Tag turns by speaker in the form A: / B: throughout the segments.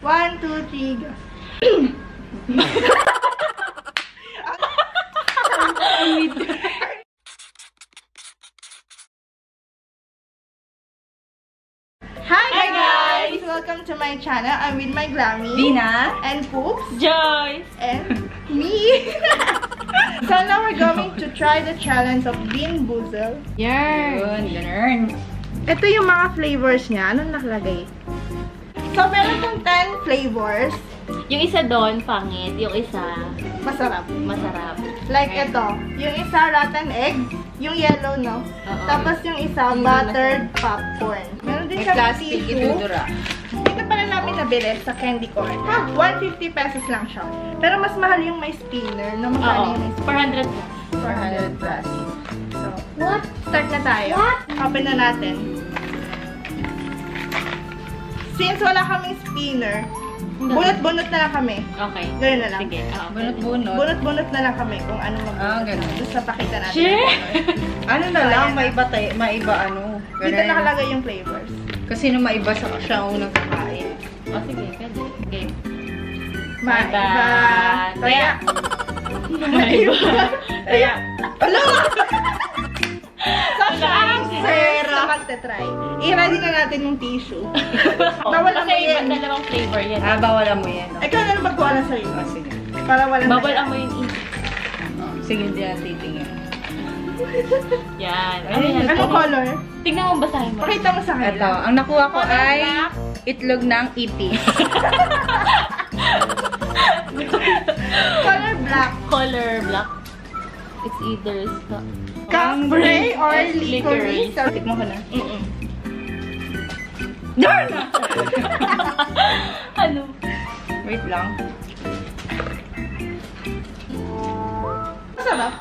A: One, two, three, go. Hi guys! Welcome to my channel. I'm with my Grammy.
B: Dina.
A: And Poops.
C: Joyce!
A: And me. so now we're going to try the challenge of Bean Boozle.
B: Yun, ganun.
A: Ito yung mga flavors niya. Anong nakalagay? So, meron tong 10 flavors.
C: Yung isa doon, pangit. Yung isa,
A: Masarap.
C: masarap.
A: Like ito. Yung isa, rotten egg. Yung yellow, no?
C: Oo.
A: Tapos yung isa, buttered popcorn. Meron din siyang
B: plastic,
A: tissue.
B: idudura.
A: Dito pala namin nabili sa candy corn. Ha, 150 pesos lang siya. Pero mas mahal yung may spinner. No, magkano
C: Oo.
A: yung may spinner? 400
C: 400 plus.
A: plus. So, what? Start na tayo. What? Open na natin. Since wala kaming spinner, bunot-bunot na lang kami.
C: Okay.
A: Ganun na lang.
C: Sige. oo.
B: Bunot-bunot.
A: Bunot-bunot na lang kami kung ano mag
B: Ah, ganun.
A: Gusto pakita natin.
C: Share!
B: Ano na lang, maiba, tayo, maiba ano.
A: Dito
B: ganun.
A: nakalagay yung flavors.
B: Kasi nung maiba sa siya ang unang kakain.
C: O, sige. Pwede. Game.
A: Maiba. Kaya,
C: Maiba.
A: kaya,
B: Ala!
A: so siya ang first na magte-try. I-ready na natin yung tissue. Bawal
C: Kasi
A: amoy
C: iba,
A: yan.
C: dalawang flavor yan.
B: Ah, bawalan mo yan. no?
A: Ikaw na lang magkuha ng sarili.
B: Ah, sige.
A: Para wala na.
C: amoy yung ink.
B: Oh, sige, hindi na titingin.
C: Yan. Ano yan?
A: Anong color?
C: Tingnan mo, basahin mo.
A: Pakita mo sa
B: Ito,
A: kanila.
B: ang nakuha ko ay itlog ng ipis.
A: Color black.
C: Color black. It's either.
A: Cranberry or
C: Licorice.
A: licorice.
B: Tikmo ko na.
A: Mm-mm.
B: Darn!
C: ano?
B: Wait lang.
A: Masarap.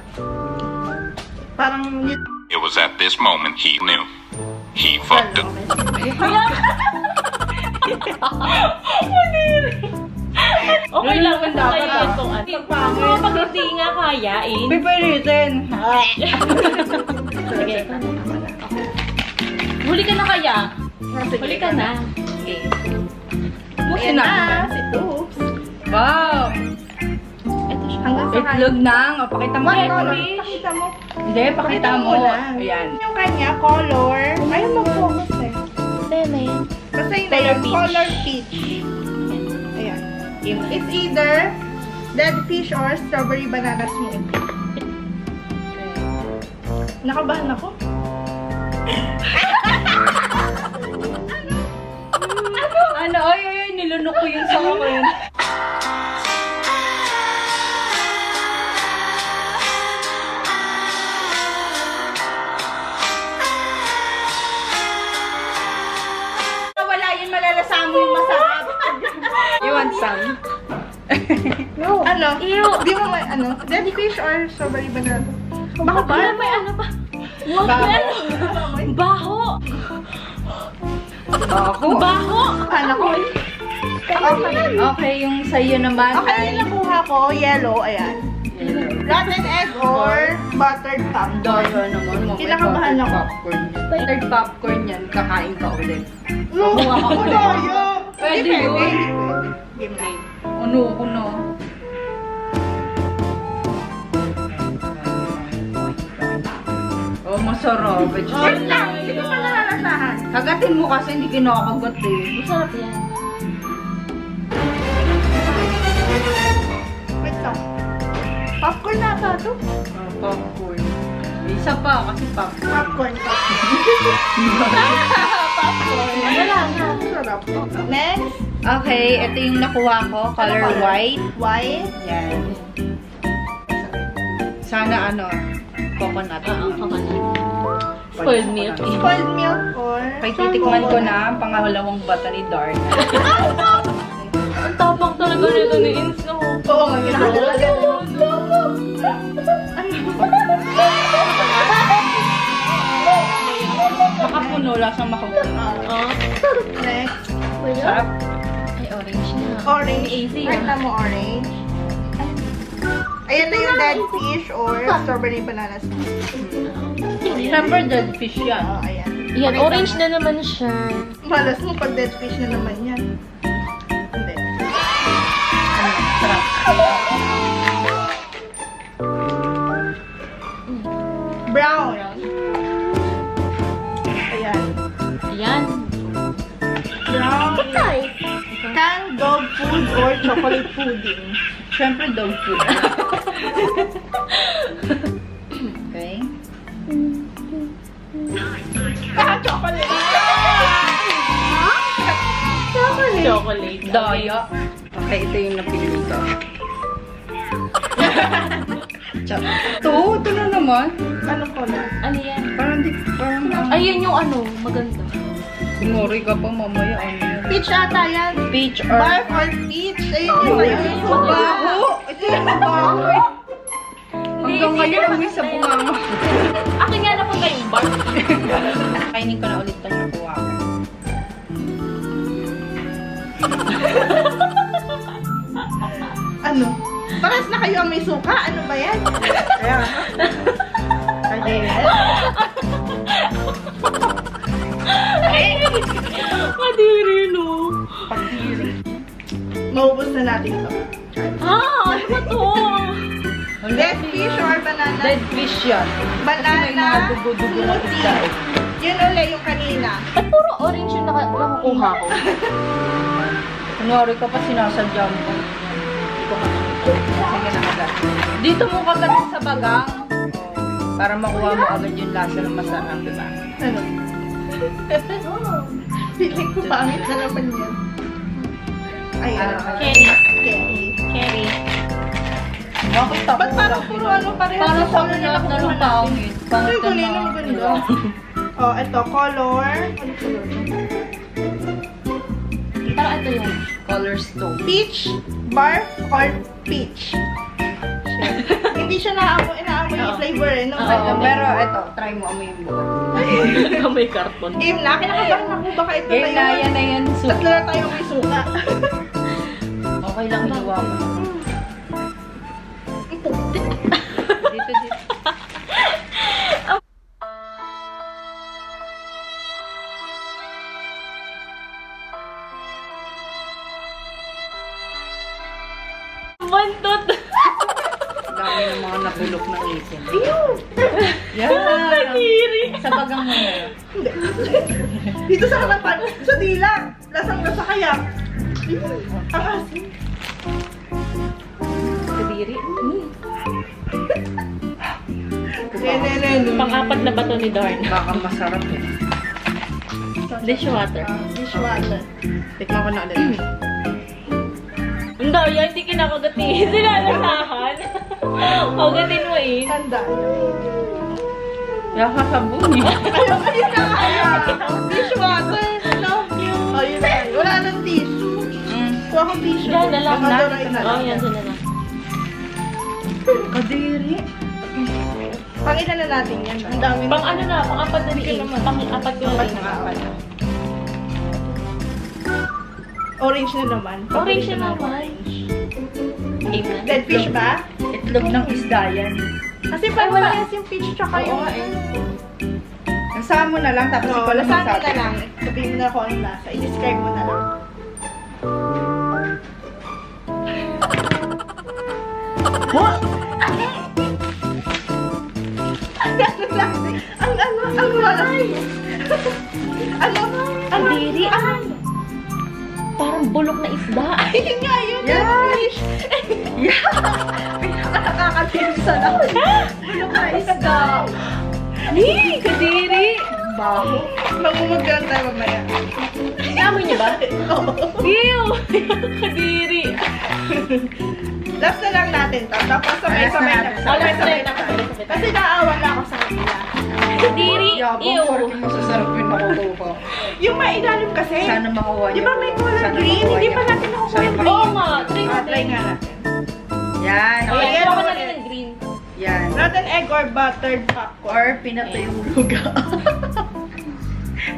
A: Parang
D: It was at this moment he knew. He fucked up.
C: Okay lang. Basta
B: dapat,
C: kayo
B: ah.
C: itong ano. Oo, pag hindi nga kaya, eh.
B: Pipilitin.
C: Sige. Huli ka na kaya? Huli ka na. Okay.
B: Mo
A: Ayan
B: sinabi ba?
A: na, si Toops.
B: Wow!
A: Hanggang sa
B: Itlog ng, o pakita mo.
C: Red
A: color? Pakita mo.
B: Hindi, pakita mo. Ayan.
A: Yung kanya, color. Ayaw mag-focus eh.
C: Same eh.
A: Basta yun na
C: Color peach.
A: It's either dead fish or strawberry banana smoothie. Nakabahan ako.
B: Ano? Ay, ay, ay, nilunok ko yung sa akin.
A: Wala
B: want some?
A: No. Ano?
C: Ew.
A: Di mo may, ano? Dead fish or strawberry banana?
C: Baka ba? May ano pa? What
B: Baho.
C: Baho.
B: Ako.
C: Baho.
A: Ano ko? Okay.
B: Okay, yung sa'yo naman
A: Okay, yung nakuha ko, yellow, ayan. Rotten egg or buttered popcorn.
B: Daya naman mo.
A: Kinakabahan ako.
B: Popcorn. Buttered popcorn yan, kakain ka ulit.
A: No, ako Hindi,
B: yun.
A: Pwede, pwede. Game na.
B: Ano ko no? Oh, masarap.
A: Wait lang, hindi ko pa nalalasahan.
B: Kagatin mo kasi hindi kinakagat eh.
C: Masarap yan.
A: Wait lang. Popcorn na ata to.
B: Oh, popcorn. Isa pa kasi popcorn.
A: Popcorn to.
C: Wala na.
A: Sarap. Next,
B: Okay, ito yung nakuha ko. Color
A: color?
B: white.
A: white.
B: Yan. Sana ano, coconut.
C: Oo, coconut. Spoiled milk.
A: Spoiled milk or...
B: Kay titikman ko na ang pangalawang bata ni Darna.
C: Ang tapang talaga nito ni Inso.
A: Oo nga, ginakadalaga.
B: Makapuno, lasang makapuno.
C: Oh.
A: Next,
B: Sarap.
C: Ay, orange na.
A: Orange
C: AC.
A: Mo orange. Ayan na yung dead fish or strawberry banana smoothie.
B: Remember dead fish yan.
A: Oh, ayan.
C: Yan, orange na naman siya.
A: Malas mo pag dead fish na naman yan. Hindi. Ano, sarap. Or chocolate pudding?
B: Siyempre, dog food. okay.
A: Ah, chocolate! Chocolate!
C: Chocolate.
B: Daya. Okay, ito yung napili ko. Ito, ito na naman.
A: Anong color?
C: Ano yan?
B: Parang di, parang,
C: Ayun yung ano, maganda.
B: Kunwari ka pa mamaya, ano yan?
A: Peach ata yan.
B: Peach or...
A: Barf or peach? Ayun yung ayun.
B: Baho! Ito yung baho. Hanggang ngayon, may sa bunganga.
C: Akin nga na po kayong bar.
B: Kainin ko na ulit ito sa buwaka.
A: Ano? Paras na kayo ang may suka? Ano ba yan? Ayan.
C: Kadiri,
A: Maubos na natin ito.
C: Ah, ano ba to?
A: Dead fish or banana?
B: Dead fish yan.
A: Banana.
B: May mga dugo-dugo na
A: smoothie.
B: isda eh.
A: Yun ulit yung kanina.
C: Ba't puro orange yung naka nakukuha ko?
B: Kunwari ka pa sinasadya mo. Hindi ko. Sige na agad. Dito mo kagad sa bagang. Para makuha mo agad yung lasa ng masarap, di ba?
A: Ano? Feeling ko pangit na naman yan. Ayan.
B: Ah,
C: Kenny.
A: Kenny.
C: Cherry.
B: Bakit ako?
A: Ba't parang puro ano parehas
B: Parang sa
A: color
B: akin
A: na
B: na pangit.
A: Ay, galing
B: na.
A: naman ganda. Oh, ito, color. Ano color?
C: Parang ito yung
B: Color stone.
A: Peach, barf, or peach? Hindi siya naamoy, inaamoy yung flavor eh. No? Ano,
B: pero ito, try mo amoy yung buwan.
C: may karton.
A: Game na, kinakabahan ako baka ito
B: Game na, yan na yan.
A: Tatlo na tayo may suka.
B: Ng na itin.
A: Ew!
B: Yan.
C: Kadiri.
B: Sa bagang mo yan.
A: Hindi. Dito sa harapan, sa dila. Lasang lasa kaya. Ew, Ang asin.
C: Kadiri.
A: Nenenenu.
C: Pang-apat na bato ni Darn.
B: Baka masarap eh.
C: Dishwater.
A: Dishwater.
B: Tikman ko na ulit.
C: Hindi, yan, hindi kinakagati. Sinalasahan. Kagatin mo eh.
A: Tanda.
B: Yaka sabon eh.
A: Ayun, ayun na kaya. Dishwater. No? Oh, yun na. Wala nang tissue.
B: Mm.
A: Kuha kong tissue.
C: Yan na lang.
A: Makadoray na lang.
C: yan, dyan na.
B: Kadiri.
A: Pangina na natin yan. Ang dami
C: Pang ano na, pang apat na
A: Hindi naman.
C: Pang apat ko na
A: Apat
C: din.
A: na apat. Orange na naman.
C: Orange na naman.
A: Orange.
C: Game na.
A: Dead fish ba?
B: Itlog ng isda yan.
A: Kasi parang
C: wala.
A: yung peach tsaka yung...
B: eh. Nasaan mo na lang, tapos ikaw na
A: lasahan mo
B: magsabi.
A: na lang. Sabihin mo na kung anong lasa. I-describe mo na lang. What? Ang ano, ang malay. ano, ano,
C: Kadiri. Ay! Parang bulok na isda.
A: Ayun nga yun.
B: Yan. Yeah! Pinaka-nakakatinis na Bulok na isda.
C: Ni, kadiri.
B: Baho.
A: Mamumagyan tayo mamaya.
C: Namoy niyo ba?
A: Oo.
C: Ew! kadiri.
A: Last na lang natin to. Tapos sabay-sabay na. Sabay-sabay na. Kasi naawa na ako sa kanila.
C: Kadiri. Ew.
B: masasarap yung nakukuha.
A: Yung mailalim kasi.
B: Sana makuha
A: Di ba may color green? Hindi pa natin nakukuha yung
B: makuha.
C: Oo nga. Try
A: Ah, nga natin.
B: Yan.
A: Oh,
C: Ayan,
A: yan,
C: kuha ko na rin ng green.
B: Yan.
A: Rotten egg or buttered popcorn.
B: Or pinato yung luga.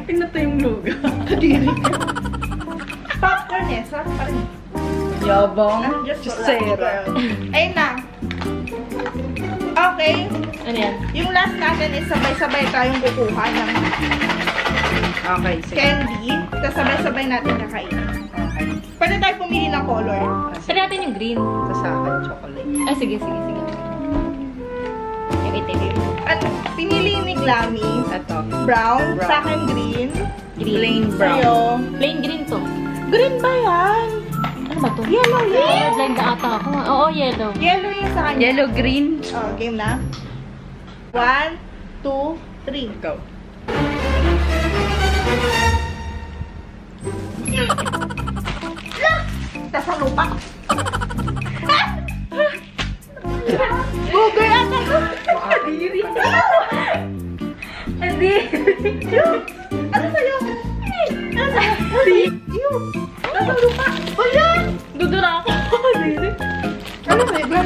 B: pinato yung luga.
A: Kadiri ka. Popcorn eh. Sarap pa rin.
B: Yabang.
A: I'm just
B: Sera.
A: lucky, girl. Ayun na. Okay.
C: Ano yan?
A: Yung last natin is sabay-sabay tayong kukuha ng
B: Okay, sige.
A: candy. Tapos sabay-sabay natin kakainin. Pwede tayo pumili ng color.
C: Try natin yung green.
B: Ito sa akin, chocolate.
C: Ah, sige, sige, sige. Yung itim.
A: Ano, pinili ni Glammy.
B: Ito.
A: Brown.
B: Brown.
A: Sa akin green.
B: Plain brown.
A: Sa'yo.
C: Plain green to.
A: Green ba yan?
C: ba to?
A: Yellow, yes!
C: Blind na ata ako. Oo, yellow.
A: Yellow yung sa kanya.
B: Yellow, green.
A: Oh, game na. One, two, three.
B: Go.
A: Nasa lupa. Bugay ata ko. Kadiri.
C: Hindi.
A: Ano sa'yo? Ano sa'yo? Ew. Nasa lupa. Bayan!
C: Dudura ako.
A: Ano sa'yo?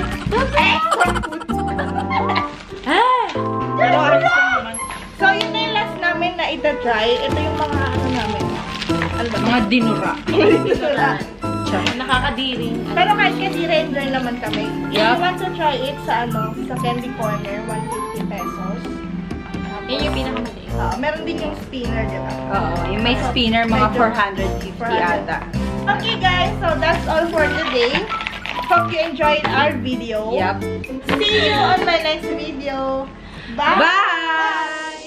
A: Lang naman. So, yun na yung last namin na ita-try. Ito yung mga ano namin. Ano ba?
B: Mga dinura.
A: Mga
C: Nakakadiri.
A: Pero kahit kasi render naman kami. If you want to try it sa ano, sa Candy Corner, 150 pesos.
C: Yan yung pinakamaliit.
A: Ah, meron din yung spinner, di ba?
B: Oo, yung may spinner, mga
A: Medyo-
B: 450 ata.
A: Okay guys, so that's all for today. Hope you enjoyed our video.
B: Yup.
A: See you on my next video. Bye!
B: Bye!